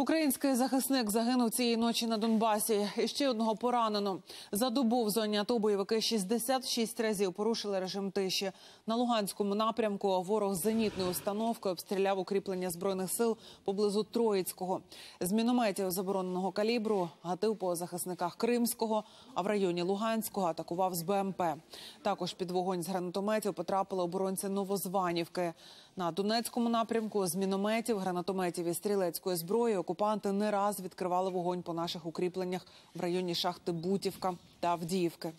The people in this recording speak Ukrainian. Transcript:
Український захисник загинув цієї ночі на Донбасі. І ще одного поранено. За добу в зоні АТО бойовики 66 разів порушили режим тиші. На Луганському напрямку ворог з зенітною установкою обстріляв укріплення збройних сил поблизу Троїцького. З мінометів забороненого калібру гатив по захисниках Кримського, а в районі Луганського атакував з БМП. Також під вогонь з гранатометів потрапили оборонці Новозванівки. На Донецькому напрямку з мінометів, гранатометів і стрілецької зброї окупанти не раз відкривали вогонь по наших укріпленнях в районі шахти Бутівка та Авдіївки.